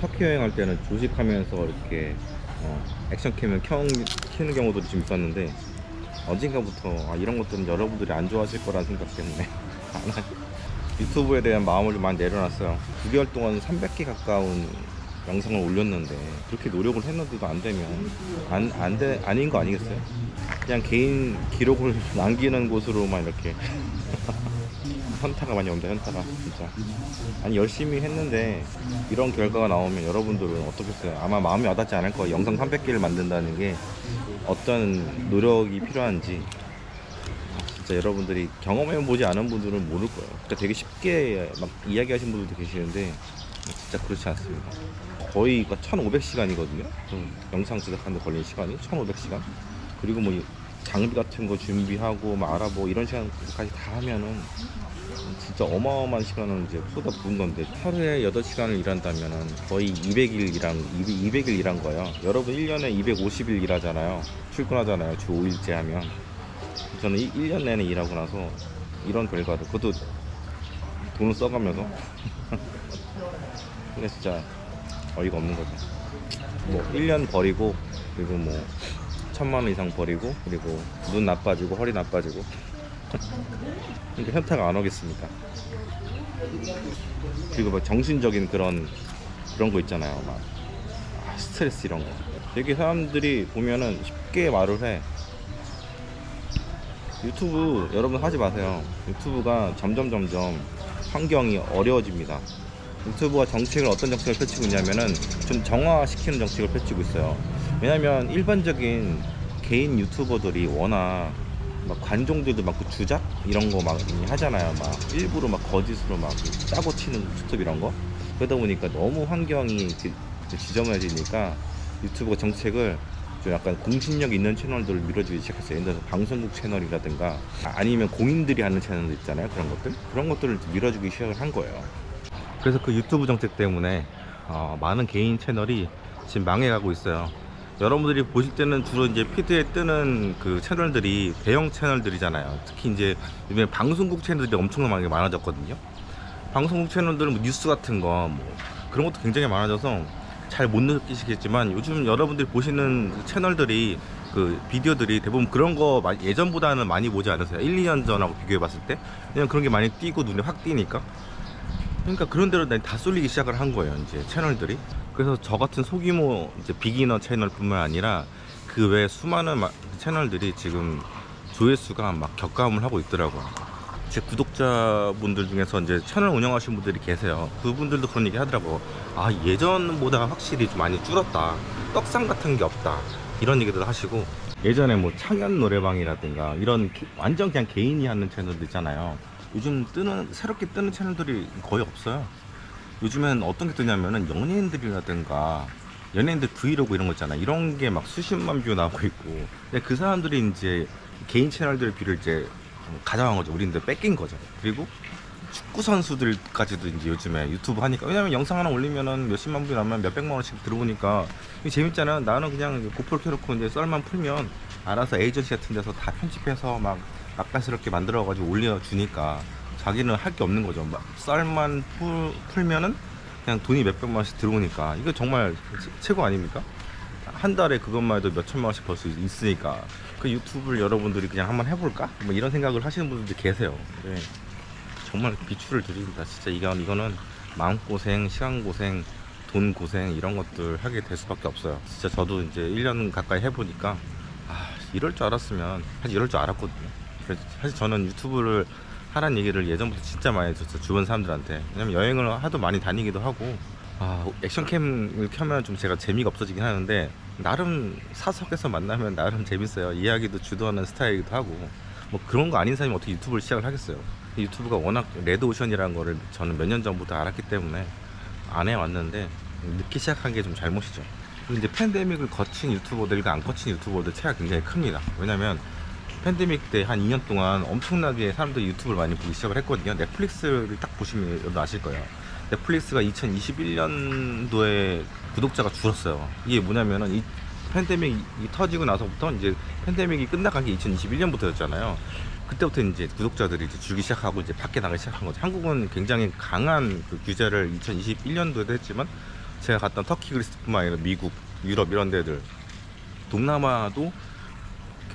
터키 여행할 때는 조식하면서 이렇게 어, 액션캠을 켜, 키는 경우도 좀 있었는데 언젠가부터 아, 이런 것들은 여러분들이 안 좋아하실 거라는 생각 때문에 유튜브에 대한 마음을 좀 많이 내려놨어요 9개월 동안 300개 가까운 영상을 올렸는데 그렇게 노력을 했는데도 안 되면 안, 안 돼, 아닌 거 아니겠어요? 그냥 개인 기록을 남기는 곳으로만 이렇게 현타가 많이 옵니다 현타가 진짜. 아니 열심히 했는데 이런 결과가 나오면 여러분들은 어떻겠어요 아마 마음이 와닿지 않을 거예요. 영상 300개를 만든다는 게 어떤 노력이 필요한지. 진짜 여러분들이 경험해 보지 않은 분들은 모를 거예요. 그러니까 되게 쉽게 막 이야기하신 분들도 계시는데 진짜 그렇지 않습니다. 거의 1500시간이거든요. 영상 제작하는데 걸린 시간이 1500시간. 그리고 뭐이 장비 같은 거 준비하고 막 알아보고 이런 시간까지 다 하면은 진짜 어마어마한 시간을 이제 쏟아 부은 건데 하루에 8시간을 일한다면은 거의 200일 일한 200 일 일한 거예요. 여러분 1년에 250일 일하잖아요. 출근하잖아요. 주 5일째 하면. 저는 1, 년 내내 일하고 나서 이런 결과를 그것도 돈을 써가면서 근데 진짜 어이가 없는 거죠. 뭐 1년 버리고 그리고 뭐 천만 원 이상 버리고 그리고 눈 나빠지고 허리 나빠지고 그러니까 현타가 안 오겠습니까? 그리고 뭐 정신적인 그런 그런 거 있잖아요. 막 아, 스트레스 이런 거. 되게 사람들이 보면은 쉽게 말을 해. 유튜브 여러분 하지 마세요. 유튜브가 점점 점점 환경이 어려워집니다. 유튜브가 정책을 어떤 정책을 펼치고 있냐면은 좀 정화시키는 정책을 펼치고 있어요. 왜냐면 일반적인 개인 유튜버들이 워낙 막 관종들도 막 그 주작 이런 거 막 하잖아요. 막 일부러 막 거짓으로 막 짜고 치는 유튜브 이런 거. 그러다 보니까 너무 환경이 지- 지저분해지니까 유튜브가 정책을 좀 약간 공신력 있는 채널들을 밀어주기 시작했어요. 예를 들어서 방송국 채널이라든가 아니면 공인들이 하는 채널들 있잖아요. 그런 것들 그런 것들을 밀어주기 시작을 한 거예요. 그래서 그 유튜브 정책 때문에 어, 많은 개인 채널이 지금 망해가고 있어요. 여러분들이 보실 때는 주로 이제 피드에 뜨는 그 채널들이 대형 채널들이잖아요. 특히 이제 요즘에 방송국 채널들이 엄청나게 많아졌거든요. 방송국 채널들은 뭐 뉴스 같은 거 뭐 그런 것도 굉장히 많아져서 잘 못 느끼시겠지만 요즘 여러분들이 보시는 채널들이 그 비디오들이 대부분 그런 거 마- 예전보다는 많이 보지 않으세요? 1, 2년 전하고 비교해 봤을 때 그냥 그런 게 많이 띄고 눈에 확 띄니까 그러니까 그런 대로 다 쏠리기 시작을 한 거예요 이제 채널들이 그래서 저 같은 소규모 이제 비기너 채널뿐만 아니라 그 외 수많은 마- 채널들이 지금 조회수가 막 격감을 하고 있더라고요. 제 구독자분들 중에서 이제 채널 운영하신 분들이 계세요. 그분들도 그런 얘기 하더라고. 아 예전보다 확실히 좀 많이 줄었다. 떡상 같은 게 없다. 이런 얘기들 하시고 예전에 뭐 창현 노래방이라든가 이런 개- 완전 그냥 개인이 하는 채널들 있잖아요. 요즘 뜨는 새롭게 뜨는 채널들이 거의 없어요. 요즘엔 어떤 게 뜨냐면은 연예인들이라든가 연예인들 브이로그 이런 거 있잖아. 이런 게 막 수십만 view 나오고 있고. 근데 그 사람들이 이제 개인 채널들 view를 이제 가져간 거죠. 우리인데 뺏긴 거죠. 그리고 축구 선수들까지도 이제 요즘에 유튜브 하니까 왜냐면 영상 하나 올리면은 몇십만 view 나면 몇백만 원씩 들어오니까 재밌잖아. 나는 그냥 고프로 켜놓고 이제 썰만 풀면 알아서 에이전시 같은 데서 다 편집해서 막 맛깔스럽게 만들어 가지고 올려 주니까 자기는 할 게 없는 거죠. 막 썰만 풀, 풀면은 그냥 돈이 몇백만 원씩 들어오니까 이거 정말 최- 최고 아닙니까? 한 달에 그것만 해도 몇 천만 원씩 벌 수 있으니까 그 유튜브를 여러분들이 그냥 한번 해볼까? 뭐 이런 생각을 하시는 분들도 계세요. 네. 정말 비추를 드립니다. 진짜 이건 이거는 마음 고생, 시간 고생, 돈 고생 이런 것들 하게 될 수밖에 없어요. 진짜 저도 이제 1년 가까이 해보니까 아 이럴 줄 알았으면 사실 이럴 줄 알았거든요. 사실 저는 유튜브를 하라는 얘기를 예전부터 진짜 많이 했었어요. 주변 사람들한테. 왜냐면 여행을 하도 많이 다니기도 하고 아 액션캠을 켜면 좀 제가 재미가 없어지긴 하는데 나름 사석에서 만나면 나름 재밌어요. 이야기도 주도하는 스타일이기도 하고 뭐 그런 거 아닌 사람이 어떻게 유튜브를 시작을 하겠어요. 유튜브가 워낙 레드오션이라는 거를 저는 몇 년 전부터 알았기 때문에 안 해왔는데 늦게 시작한 게 좀 잘못이죠. 그리고 이제 팬데믹을 거친 유튜버들과 안 거친 유튜버들 차이가 굉장히 큽니다. 왜냐면 팬데믹 때 한 2년 동안 엄청나게 사람들이 유튜브를 많이 보기 시작을 했거든요. 넷플릭스를 딱 보시면 아실 거예요. 넷플릭스가 2021년도에 구독자가 줄었어요. 이게 뭐냐면은 이 팬데믹이 터지고 나서부터 이제 팬데믹이 끝나간 게 2021년부터였잖아요. 그때부터 이제 구독자들이 이제 줄기 시작하고 이제 밖에 나가기 시작한 거죠. 한국은 굉장히 강한 그 규제를 2021년도에도 했지만 제가 갔던 터키 그리스뿐만 아니라 미국, 유럽 이런 데들 동남아도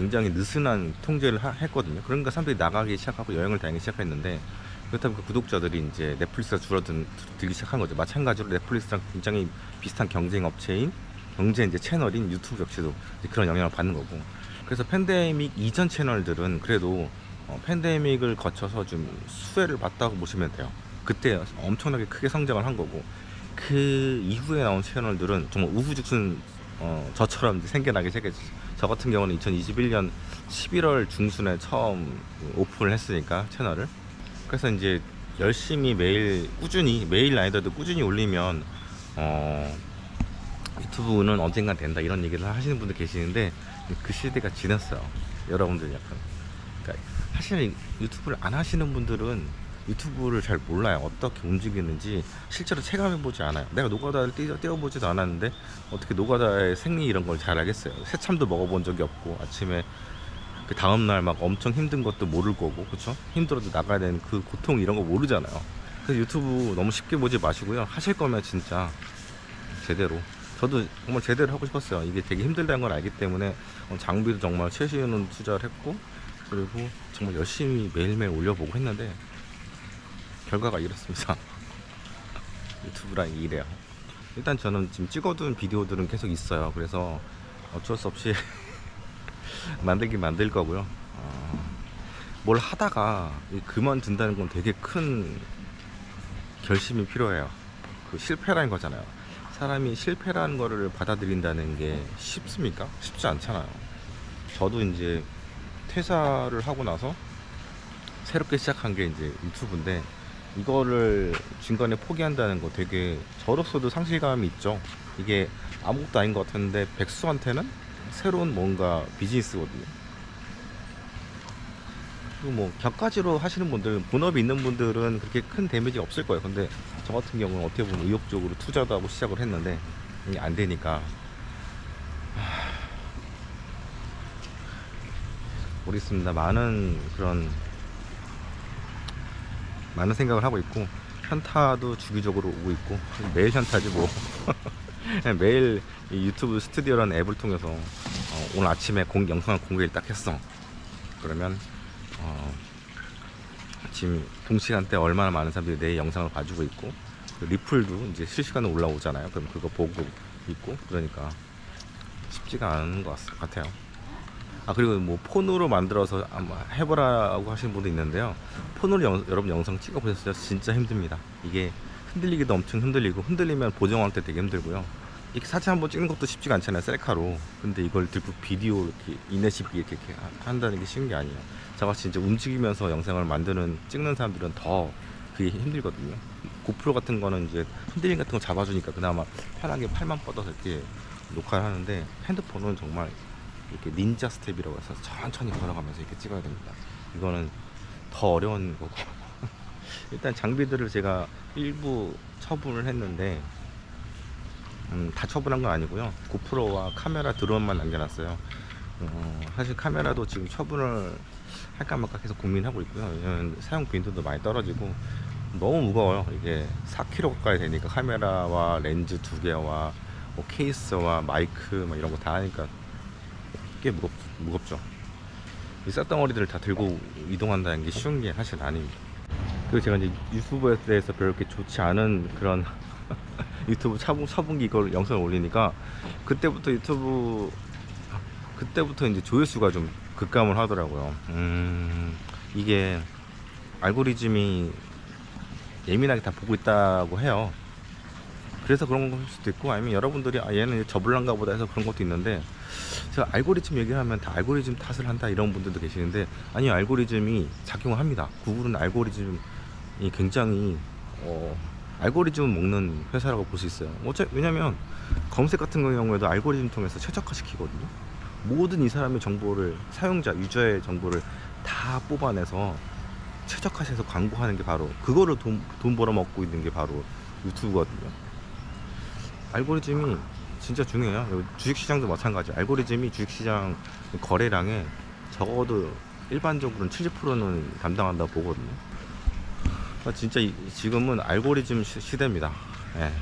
굉장히 느슨한 통제를 하- 했거든요. 그러니까 사람들이 나가기 시작하고 여행을 다니기 시작했는데 그렇다면 그 구독자들이 이제 넷플릭스가 줄어들기 시작한 거죠. 마찬가지로 넷플릭스랑 굉장히 비슷한 경쟁 업체인 경제 이제 채널인 유튜브 역시도 그런 영향을 받는 거고. 그래서 팬데믹 이전 채널들은 그래도 어, 팬데믹을 거쳐서 좀 수혜를 봤다고 보시면 돼요. 그때 엄청나게 크게 성장을 한 거고 그 이후에 나온 채널들은 정말 우후죽순 어, 저처럼 생겨나기 시작했죠. 저 같은 경우는 2021년 11월 중순에 처음 오픈을 했으니까 채널을 그래서 이제 열심히 매일 꾸준히 매일 아니더라도 꾸준히 올리면 어, 유튜브는 언젠가 된다 이런 얘기를 하시는 분들 계시는데 그 시대가 지났어요. 여러분들 약간 그러니까 사실 유튜브를 안 하시는 분들은 유튜브를 잘 몰라요. 어떻게 움직이는지 실제로 체감해 보지 않아요. 내가 노가다를 띄워, 띄워보지도 않았는데 어떻게 노가다의 생리 이런 걸 잘 알겠어요. 새참도 먹어본 적이 없고 아침에 그 다음 날 막 엄청 힘든 것도 모를 거고 그쵸? 힘들어도 나가야 되는 그 고통 이런 거 모르잖아요. 그래서 유튜브 너무 쉽게 보지 마시고요. 하실 거면 진짜 제대로. 저도 정말 제대로 하고 싶었어요. 이게 되게 힘들다는 걸 알기 때문에 어, 장비도 정말 최신은 투자를 했고 그리고 정말 열심히 매일매일 올려보고 했는데 결과가 이렇습니다. 유튜브란 게 이래요. 일단 저는 지금 찍어둔 비디오들은 계속 있어요. 그래서 어쩔 수 없이 만들긴 만들 거고요. 어, 뭘 하다가 이 그만둔다는 건 되게 큰 결심이 필요해요. 그 실패라는 거잖아요. 사람이 실패라는 거를 받아들인다는 게 쉽습니까? 쉽지 않잖아요. 저도 이제 퇴사를 하고 나서 새롭게 시작한 게 이제 유튜브인데 이거를 중간에 포기한다는 거 되게 저로서도 상실감이 있죠. 이게 아무것도 아닌 것 같은데 백수한테는 새로운 뭔가 비즈니스거든요. 그리고 뭐 격가지로 하시는 분들, 본업이 있는 분들은 그렇게 큰 데미지가 없을 거예요. 근데 저 같은 경우는 어떻게 보면 의욕적으로 투자도 하고 시작을 했는데 이게 안 되니까 하... 모르겠습니다. 많은 그런 많은 생각을 하고 있고 현타도 주기적으로 오고 있고 매일 현타지 뭐. 매일 이 유튜브 스튜디오라는 앱을 통해서 어, 오늘 아침에 공, 영상을 공개를 딱 했어. 그러면 어, 지금 동시간대 얼마나 많은 사람들이 내 영상을 봐주고 있고 그 리플도 이제 실시간으로 올라오잖아요. 그럼 그거 보고 있고 그러니까 쉽지가 않은 것 같- 같아요 아 그리고 뭐 폰으로 만들어서 아마 해보라고 하시는 분도 있는데요. 폰으로 영- 여러분 영상 찍어보셨어요? 진짜 힘듭니다. 이게 흔들리기도 엄청 흔들리고 흔들리면 보정할 때 되게 힘들고요. 이렇게 사진 한번 찍는 것도 쉽지가 않잖아요 셀카로. 근데 이걸 들고 비디오 이렇게 이런 식 이렇게, 이렇게 하- 한다는 게 쉬운 게 아니에요. 저같이 이제 움직이면서 영상을 만드는 찍는 사람들은 더 그게 힘들거든요. 고프로 같은 거는 이제 흔들림 같은 거 잡아주니까 그나마 편하게 팔만 뻗어서 이렇게 녹화를 하는데 핸드폰은 정말 이렇게 닌자 스텝이라고 해서 천천히 걸어가면서 이렇게 찍어야 됩니다. 이거는 더 어려운 거고. 일단 장비들을 제가 일부 처분을 했는데, 음, 다 처분한 건 아니고요. 고프로와 카메라 드론만 남겨놨어요. 어, 사실 카메라도 지금 처분을 할까 말까 계속 고민하고 있고요. 사용 빈도도 많이 떨어지고 너무 무거워요. 이게 4kg 가까이 되니까 카메라와 렌즈 두 개와 뭐 케이스와 마이크 뭐 이런 거 다 하니까 꽤 무겁, 무겁죠. 이 쌀덩어리들을 다 들고 이동한다는 게 쉬운 게 사실 아닙니다. 그리고 제가 이제 유튜브에 대해서 별로 그렇게 좋지 않은 그런 유튜브 차분, 차분기 이걸 영상을 올리니까 그때부터 유튜브 그때부터 이제 조회수가 좀 급감을 하더라고요. 음, 이게 알고리즘이 예민하게 다 보고 있다고 해요. 그래서 그런 걸 수도 있고 아니면 여러분들이 아 얘는 접을란가 보다 해서 그런 것도 있는데 제가 알고리즘 얘기하면 다 알고리즘 탓을 한다 이런 분들도 계시는데 아니요 알고리즘이 작용을 합니다. 구글은 알고리즘이 굉장히 어, 알고리즘 먹는 회사라고 볼 수 있어요. 어차 왜냐면 검색 같은 경우에도 알고리즘 통해서 최적화 시키거든요. 모든 이 사람의 정보를 사용자 유저의 정보를 다 뽑아내서 최적화해서 광고하는 게 바로 그거를 돈, 돈 벌어 먹고 있는 게 바로 유튜브거든요 알고리즘이 진짜 중요해요. 주식시장도 마찬가지. 알고리즘이 주식시장 거래량에 적어도 일반적으로는 70%는 담당한다고 보거든요. 그러니까 진짜 이- 지금은 알고리즘 시, 시대입니다. 예.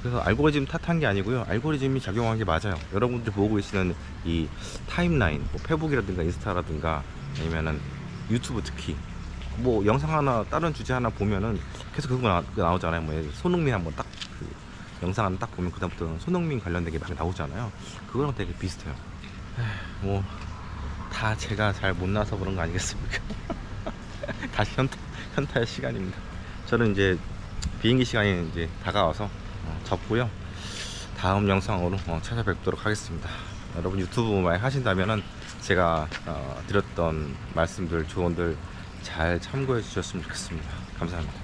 그래서 알고리즘 탓한 게 아니고요. 알고리즘이 작용한 게 맞아요. 여러분들 보고 계시는 이 타임라인, 뭐 페북이라든가 인스타라든가 아니면은 유튜브 특히 뭐 영상 하나 다른 주제 하나 보면은 계속 그거 나, 그거 나오잖아요. 뭐 손흥민 한번 영상 하나 딱 보면 그다음부터 손흥민 관련된 게막 나오잖아요. 그거랑 되게 비슷해요. 뭐 다 제가 잘 못 나서 그런 거 아니겠습니까? 다시 현타, 현타의 시간입니다. 저는 이제 비행기 시간이 이제 다가와서 어, 접고요. 다음 영상으로 어, 찾아뵙도록 하겠습니다. 여러분 유튜브 많이 하신다면은 제가 어, 드렸던 말씀들, 조언들 잘 참고해 주셨으면 좋겠습니다. 감사합니다.